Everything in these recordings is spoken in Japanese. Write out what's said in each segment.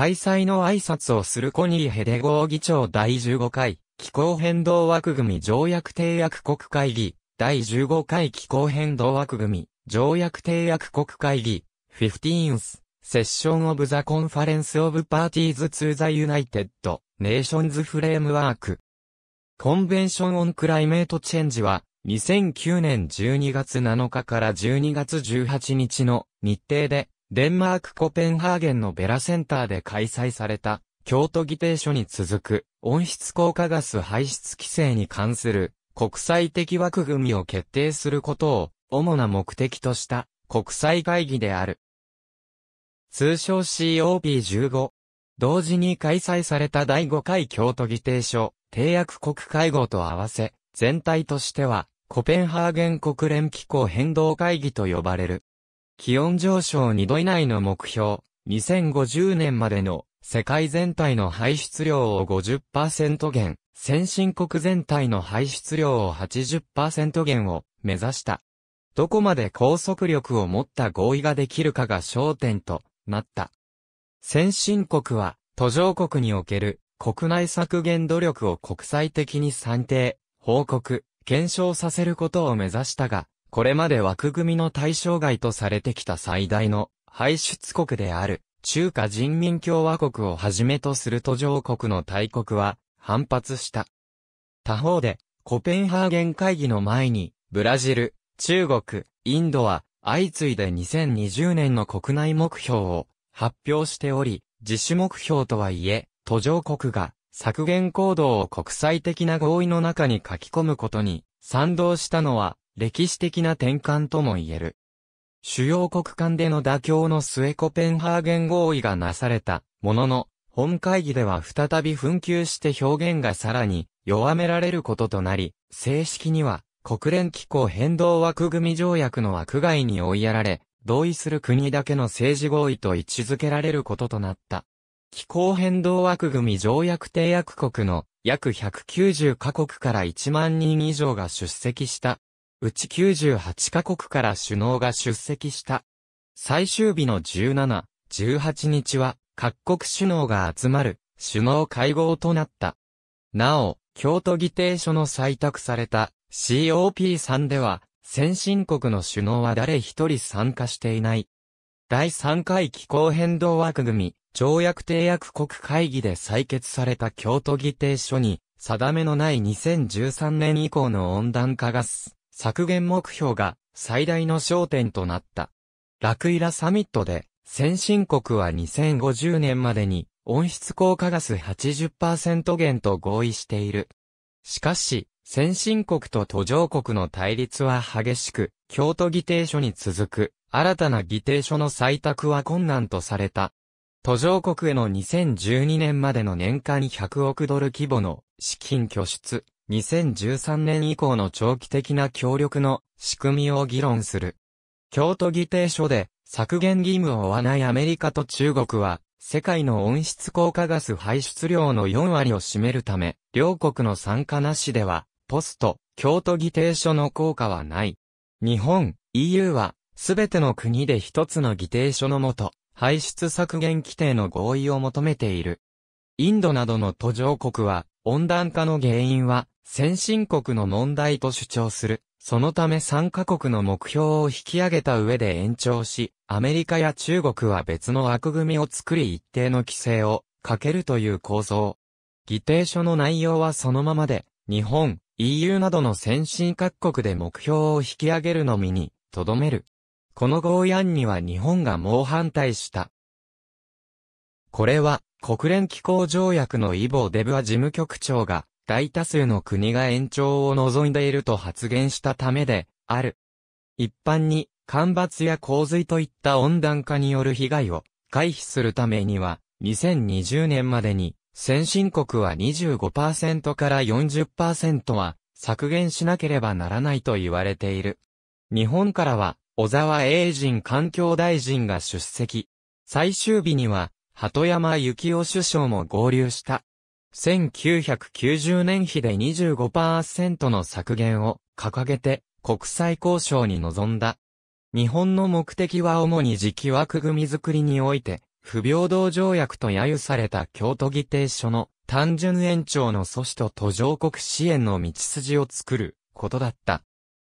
開催の挨拶をするコニー・ヘデゴー議長第15回気候変動枠組条約締約国会議第15回気候変動枠組条約締約国会議 15th Session of the Conference of Parties to the United Nations Framework Convention on Climate Change は2009年12月7日から12月18日の日程で、デンマークコペンハーゲンのベラセンターで開催された、京都議定書に続く、温室効果ガス排出規制に関する、国際的枠組みを決定することを、主な目的とした、国際会議である。通称 COP15。同時に開催された第5回京都議定書、締約国会合と合わせ、全体としては、コペンハーゲン国連気候変動会議と呼ばれる。気温上昇2度以内の目標、2050年までの世界全体の排出量を50%減、先進国全体の排出量を80%減を目指した。どこまで高速力を持った合意ができるかが焦点となった。先進国は途上国における国内削減努力を国際的に算定、報告、検証させることを目指したが、これまで枠組みの対象外とされてきた最大の排出国である中華人民共和国をはじめとする途上国の大国は反発した。他方で、コペンハーゲン会議の前に、ブラジル、中国、インドは相次いで2020年の国内目標を発表しており、自主目標とはいえ、途上国が削減行動を国際的な合意の中に書き込むことに賛同したのは歴史的な転換とも言える。主要国間での妥協の末コペンハーゲン合意がなされたものの、本会議では再び紛糾して表現がさらに弱められることとなり、正式には国連気候変動枠組条約の枠外に追いやられ、同意する国だけの政治合意と位置づけられることとなった。気候変動枠組条約締約国の約190カ国から1万人以上が出席した。うち98カ国から首脳が出席した。最終日の17、18日は各国首脳が集まる首脳会合となった。なお、京都議定書の採択された COP3 では先進国の首脳は誰一人参加していない。第3回気候変動枠組条約締約国会議で採決された京都議定書に、定めのない2013年以降の温暖化ガス削減目標が最大の焦点となった。ラクイラサミットで、先進国は2050年までに温室効果ガス80%減と合意している。しかし、先進国と途上国の対立は激しく、京都議定書に続く、新たな議定書の採択は困難とされた。途上国への2012年までの年間100億ドル規模の資金拠出、2013年以降の長期的な協力の仕組みを議論する。京都議定書で削減義務を負わないアメリカと中国は世界の温室効果ガス排出量の4割を占めるため、両国の参加なしでは、ポスト、京都議定書の効果はない。日本、EU は、すべての国で一つの議定書のもと、排出削減規定の合意を求めている。インドなどの途上国は、温暖化の原因は、先進国の問題と主張する。そのため3カ国の目標を引き上げた上で延長し、アメリカや中国は別の枠組みを作り一定の規制をかけるという構造。議定書の内容はそのままで、日本、EU などの先進各国で目標を引き上げるのみに、とどめる。この合意案には日本が猛反対した。これは、国連気候条約のイボ・デブア事務局長が、大多数の国が延長を望んでいると発言したためで、ある。一般に、干ばつや洪水といった温暖化による被害を回避するためには、2020年までに、先進国は25%から40%は削減しなければならないと言われている。日本からは小沢栄人環境大臣が出席。最終日には、鳩山幸夫首相も合流した。1990年比で25%の削減を掲げて国際交渉に臨んだ。日本の目的は主に時期枠組み作りにおいて不平等条約と揶揄された京都議定書の単純延長の阻止と途上国支援の道筋を作ることだった。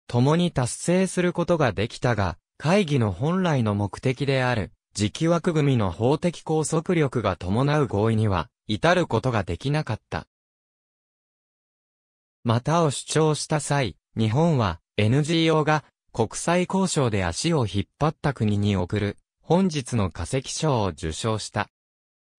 共に達成することができたが、会議の本来の目的である、時期枠組みの法的拘束力が伴う合意には、至ることができなかった。またを主張した際、日本は NGO が国際交渉で足を引っ張った国に送る本日の化石賞を受賞した。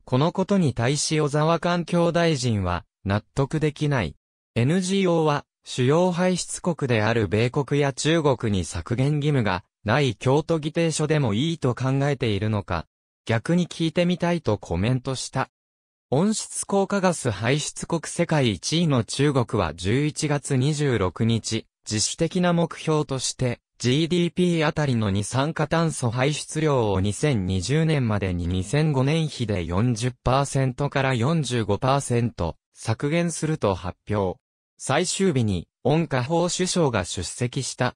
このことに対し小沢環境大臣は納得できない。NGO は主要排出国である米国や中国に削減義務がない京都議定書でもいいと考えているのか、逆に聞いてみたいとコメントした。温室効果ガス排出国世界1位の中国は11月26日、自主的な目標として GDP あたりの二酸化炭素排出量を2020年までに2005年比で40%から45%削減すると発表。最終日に、温家宝首相が出席した。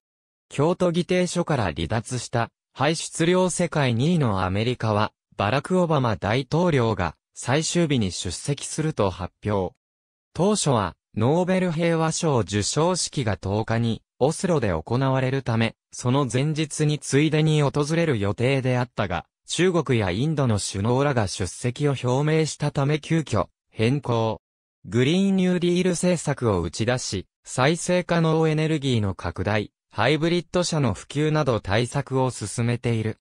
京都議定書から離脱した排出量世界2位のアメリカは、バラク・オバマ大統領が最終日に出席すると発表。当初は、ノーベル平和賞受賞式が10日に、オスロで行われるため、その前日についでに訪れる予定であったが、中国やインドの首脳らが出席を表明したため急遽、変更。グリーンニューディール政策を打ち出し、再生可能エネルギーの拡大、ハイブリッド車の普及など対策を進めている。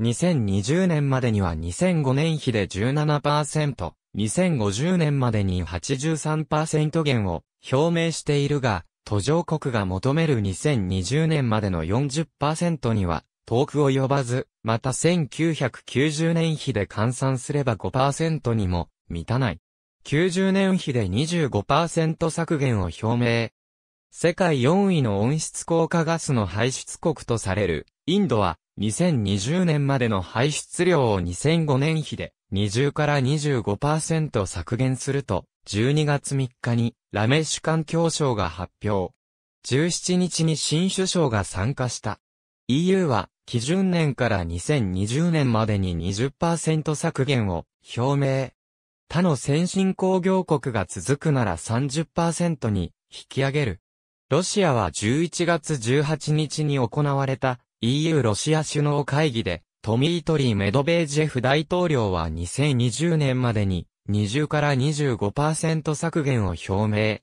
2020年までには2005年比で17%、2050年までに83%減を表明しているが、途上国が求める2020年までの40%には遠く及ばず、また1990年比で換算すれば5%にも満たない。90年比で25%削減を表明。世界4位の温室効果ガスの排出国とされる、インドは2020年までの排出量を2005年比で20から25%削減すると、12月3日にラメッシュ環境省が発表。17日に新首相が参加した。EU は基準年から2020年までに20%削減を表明。他の先進工業国が続くなら30%に引き上げる。ロシアは11月18日に行われた EU ロシア首脳会議でトミートリー・メドベージェフ大統領は2020年までに20から25%削減を表明。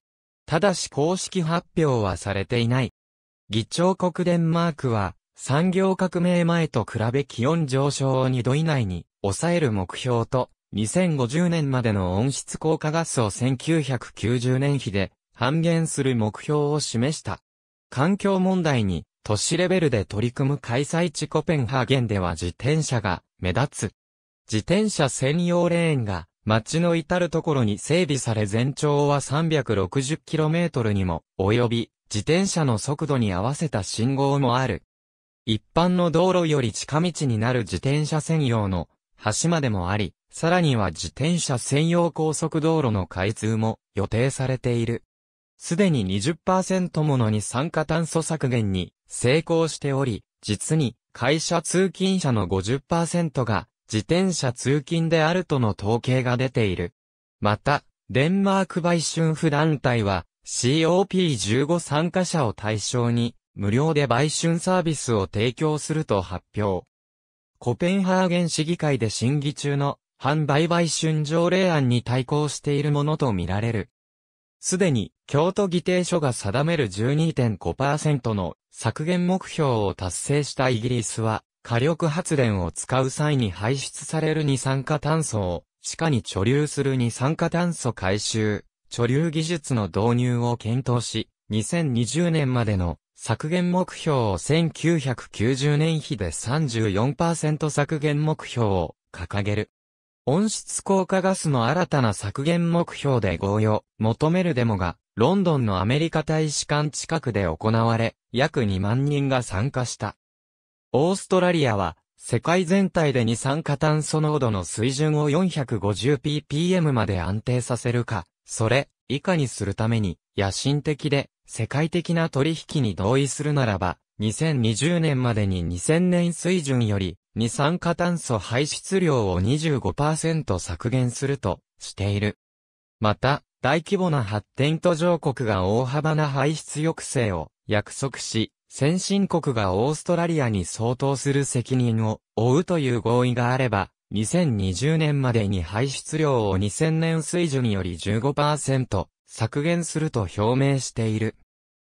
ただし公式発表はされていない。議長国デンマークは産業革命前と比べ気温上昇を2度以内に抑える目標と2050年までの温室効果ガスを1990年比で半減する目標を示した。環境問題に都市レベルで取り組む開催地コペンハーゲンでは自転車が目立つ。自転車専用レーンが街の至るところに整備され全長は 360km にも及び、自転車の速度に合わせた信号もある。一般の道路より近道になる自転車専用の橋までもあり、さらには自転車専用高速道路の開通も予定されている。すでに20%もの二酸化炭素削減に成功しており、実に会社通勤者の50%が自転車通勤であるとの統計が出ている。また、デンマーク売春婦団体は COP15 参加者を対象に無料で売春サービスを提供すると発表。コペンハーゲン市議会で審議中の販売売春条例案に対抗しているものとみられる。すでに京都議定書が定める12.5%の削減目標を達成したイギリスは、火力発電を使う際に排出される二酸化炭素を地下に貯留する二酸化炭素回収、貯留技術の導入を検討し、2020年までの削減目標を1990年比で34%削減目標を掲げる。温室効果ガスの新たな削減目標で合意を求めるデモが、ロンドンのアメリカ大使館近くで行われ、約2万人が参加した。オーストラリアは、世界全体で二酸化炭素濃度の水準を 450ppm まで安定させるか、それ以下にするために、野心的で世界的な取引に同意するならば、2020年までに2000年水準より二酸化炭素排出量を25%削減するとしている。また、大規模な発展途上国が大幅な排出抑制を約束し、先進国がオーストラリアに相当する責任を負うという合意があれば、2020年までに排出量を2000年水準より15%削減すると表明している。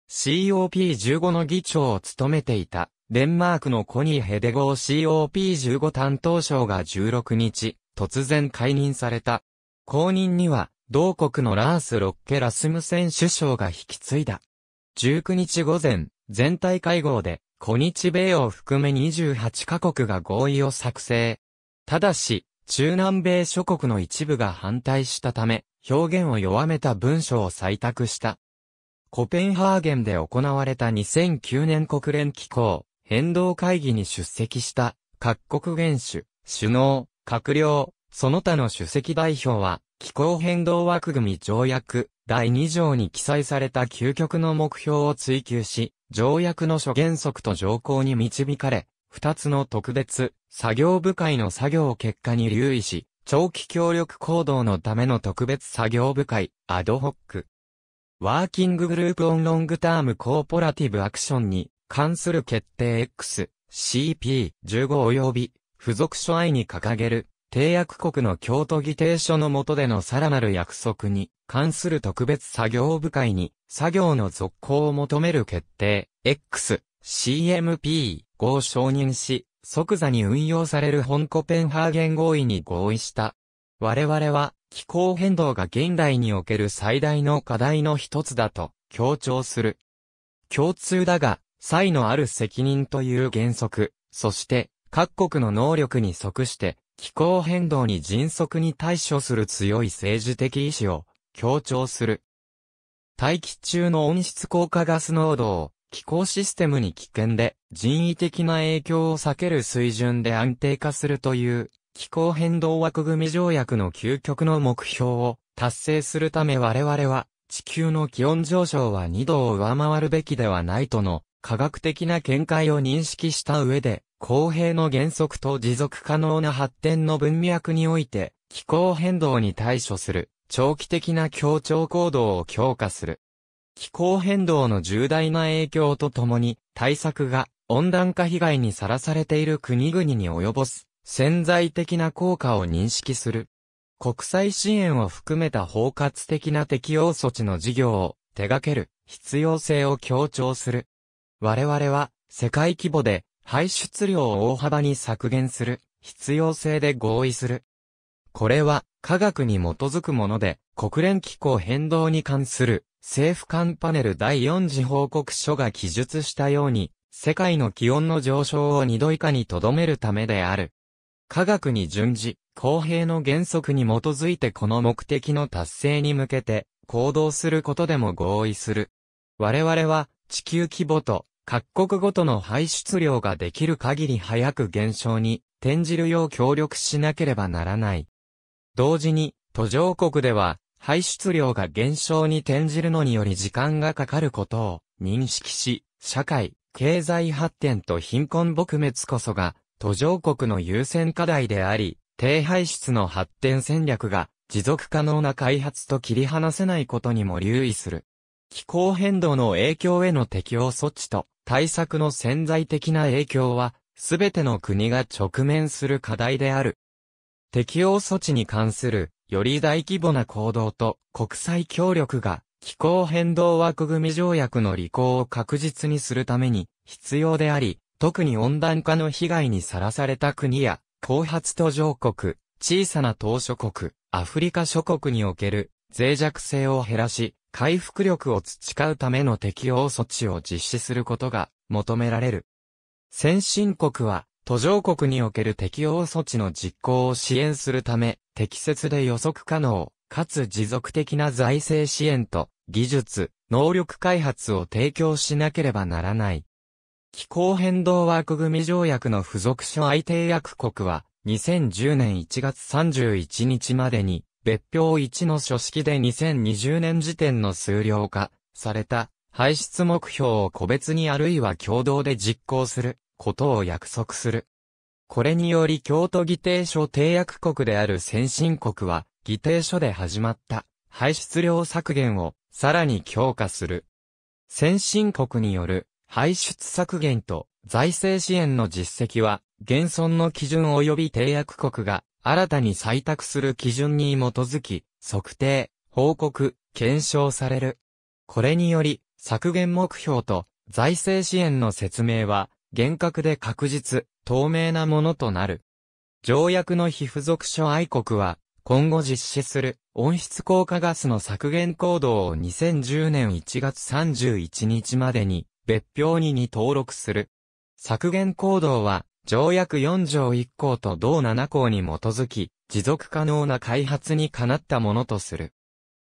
COP15 の議長を務めていた、デンマークのコニー・ヘデゴー COP15 担当省が16日、突然解任された。後任には、同国のラース・ロッケ・ラスムセン首相が引き継いだ。19日午前、全体会合で、コ日米を含め28カ国が合意を作成。ただし、中南米諸国の一部が反対したため、表現を弱めた文書を採択した。コペンハーゲンで行われた2009年国連機構変動会議に出席した各国元首、首脳、閣僚、その他の主席代表は気候変動枠組条約第2条に記載された究極の目標を追求し、条約の諸原則と条項に導かれ、二つの特別、作業部会の作業結果に留意し、長期協力行動のための特別作業部会、アドホック。ワーキンググループオンロングタームコーポラティブアクションに関する決定 X、CP15 及び付属書愛に掲げる締約国の京都議定書の下でのさらなる約束に関する特別作業部会に作業の続行を求める決定 X、CMP5 を承認し、即座に運用される本コペンハーゲン合意に合意した。我々は気候変動が現代における最大の課題の一つだと強調する。共通だが、差異のある責任という原則、そして各国の能力に即して気候変動に迅速に対処する強い政治的意志を強調する。大気中の温室効果ガス濃度を気候システムに危険で人為的な影響を避ける水準で安定化するという気候変動枠組条約の究極の目標を達成するため我々は地球の気温上昇は2度を上回るべきではないとの科学的な見解を認識した上で公平の原則と持続可能な発展の文脈において、気候変動に対処する、長期的な協調行動を強化する。気候変動の重大な影響とともに、対策が温暖化被害にさらされている国々に及ぼす、潜在的な効果を認識する。国際支援を含めた包括的な適用措置の事業を手掛ける必要性を強調する。我々は世界規模で排出量を大幅に削減する必要性で合意する。これは科学に基づくもので、国連気候変動に関する政府間パネル第4次報告書が記述したように、世界の気温の上昇を2度以下に留めるためである。科学に準じ、公平の原則に基づいてこの目的の達成に向けて行動することでも合意する。我々は地球規模と各国ごとの排出量ができる限り早く減少に転じるよう協力しなければならない。同時に、途上国では排出量が減少に転じるのにより時間がかかることを認識し、社会、経済発展と貧困撲滅こそが途上国の優先課題であり、低排出の発展戦略が持続可能な開発と切り離せないことにも留意する。気候変動の影響への適応措置と対策の潜在的な影響は、すべての国が直面する課題である。適用措置に関する、より大規模な行動と国際協力が、気候変動枠組条約の履行を確実にするために必要であり、特に温暖化の被害にさらされた国や、後発途上国、小さな島諸国、アフリカ諸国における脆弱性を減らし、回復力を培うための適用措置を実施することが求められる。先進国は途上国における適用措置の実行を支援するため、適切で予測可能、かつ持続的な財政支援と技術、能力開発を提供しなければならない。気候変動枠組条約の付属書相締約国は、2010年1月31日までに、別表1の書式で2020年時点の数量化された排出目標を個別にあるいは共同で実行することを約束する。これにより京都議定書締約国である先進国は、議定書で始まった排出量削減をさらに強化する。先進国による排出削減と財政支援の実績は、現存の基準及び締約国が新たに採択する基準に基づき、測定、報告、検証される。これにより、削減目標と財政支援の説明は、厳格で確実、透明なものとなる。条約の非付属諸愛国は、今後実施する温室効果ガスの削減行動を2010年1月31日までに別表にに登録する。削減行動は条約4条1項と同7項に基づき持続可能な開発にかなったものとする。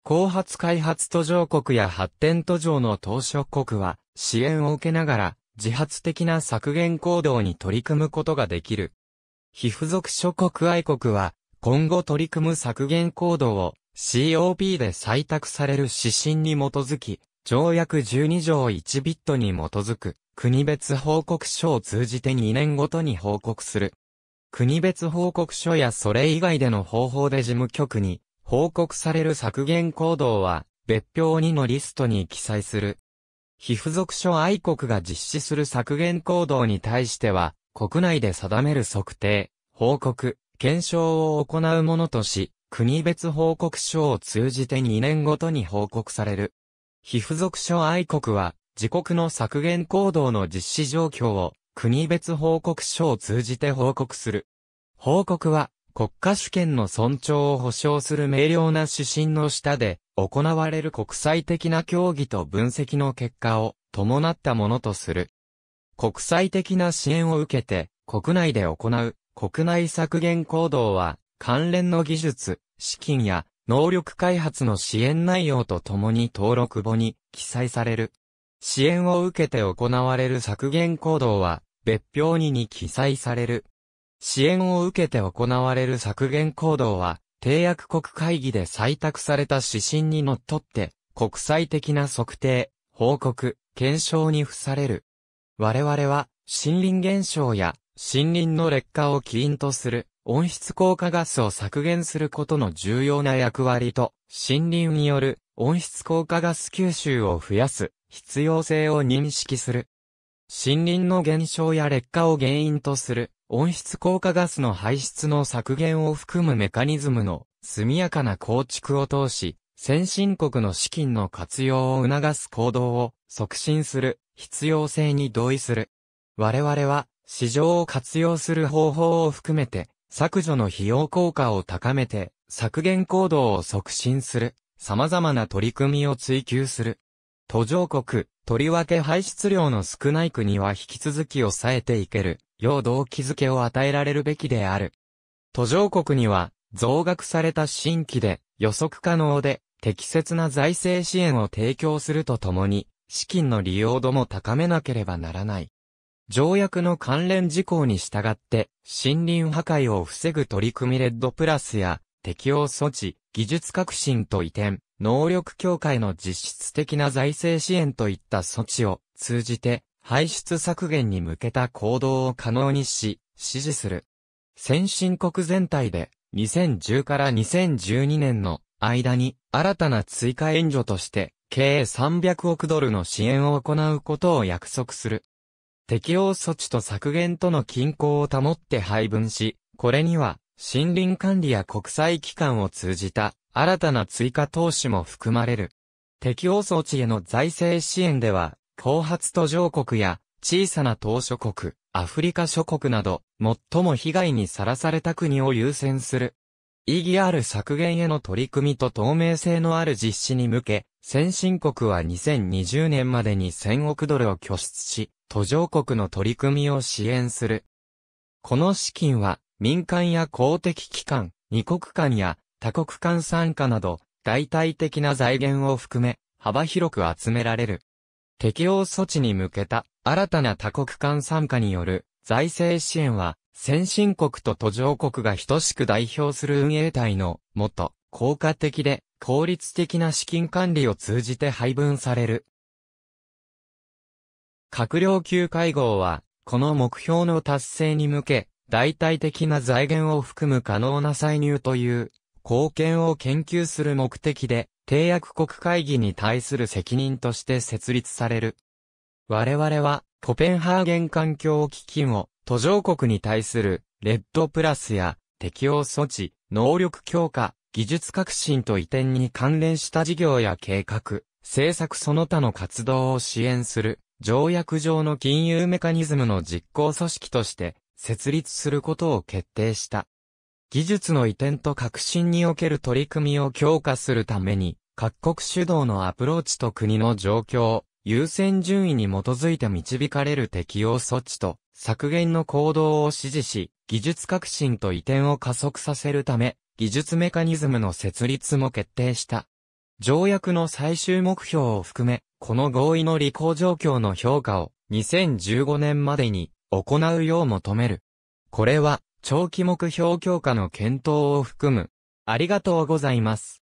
後発開発途上国や発展途上の当初国は支援を受けながら自発的な削減行動に取り組むことができる。非付属諸国愛国は今後取り組む削減行動を COP で採択される指針に基づき、条約12条1ビットに基づく国別報告書を通じて2年ごとに報告する。国別報告書やそれ以外での方法で事務局に報告される削減行動は別表2のリストに記載する。非付属書愛国が実施する削減行動に対しては、国内で定める測定、報告、検証を行うものとし、国別報告書を通じて2年ごとに報告される。非付属書愛国は、自国の削減行動の実施状況を、国別報告書を通じて報告する。報告は、国家主権の尊重を保障する明瞭な指針の下で行われる国際的な協議と分析の結果を伴ったものとする。国際的な支援を受けて国内で行う国内削減行動は関連の技術、資金や能力開発の支援内容とともに登録簿に記載される。支援を受けて行われる削減行動は別表にに記載される。支援を受けて行われる削減行動は、締約国会議で採択された指針にのっとって、国際的な測定、報告、検証に付される。我々は、森林減少や森林の劣化を起因とする温室効果ガスを削減することの重要な役割と、森林による温室効果ガス吸収を増やす必要性を認識する。森林の減少や劣化を原因とする温室効果ガスの排出の削減を含むメカニズムの速やかな構築を通し、先進国の資金の活用を促す行動を促進する必要性に同意する。我々は市場を活用する方法を含めて削除の費用効果を高めて削減行動を促進する様々な取り組みを追求する。途上国、とりわけ排出量の少ない国は引き続き抑えていける。よう動機づけを与えられるべきである。途上国には、増額された新規で予測可能で適切な財政支援を提供するとともに、資金の利用度も高めなければならない。条約の関連事項に従って、森林破壊を防ぐ取り組みレッドプラスや、適用措置、技術革新と移転、能力強化への実質的な財政支援といった措置を通じて、排出削減に向けた行動を可能にし、支持する。先進国全体で2010から2012年の間に新たな追加援助として計300億ドルの支援を行うことを約束する。適用措置と削減との均衡を保って配分し、これには森林管理や国際機関を通じた新たな追加投資も含まれる。適用措置への財政支援では、後発途上国や小さな島諸国、アフリカ諸国など、最も被害にさらされた国を優先する。意義ある削減への取り組みと透明性のある実施に向け、先進国は2020年までに1000億ドルを拠出し、途上国の取り組みを支援する。この資金は民間や公的機関、二国間や多国間参加など、代替的な財源を含め、幅広く集められる。適用措置に向けた新たな多国間参加による財政支援は先進国と途上国が等しく代表する運営体のもと効果的で効率的な資金管理を通じて配分される。閣僚級会合は、この目標の達成に向け、代替的な財源を含む可能な歳入という、貢献を研究する目的で、締約国会議に対する責任として設立される。我々は、コペンハーゲン環境基金を、途上国に対する、レッドプラスや、適用措置、能力強化、技術革新と移転に関連した事業や計画、政策その他の活動を支援する、条約上の金融メカニズムの実行組織として設立することを決定した。技術の移転と革新における取り組みを強化するために、各国主導のアプローチと国の状況、優先順位に基づいて導かれる適用措置と削減の行動を指示し、技術革新と移転を加速させるため、技術メカニズムの設立も決定した。条約の最終目標を含め、この合意の履行状況の評価を2015年までに行うよう求める。これは長期目標強化の検討を含む。ありがとうございます。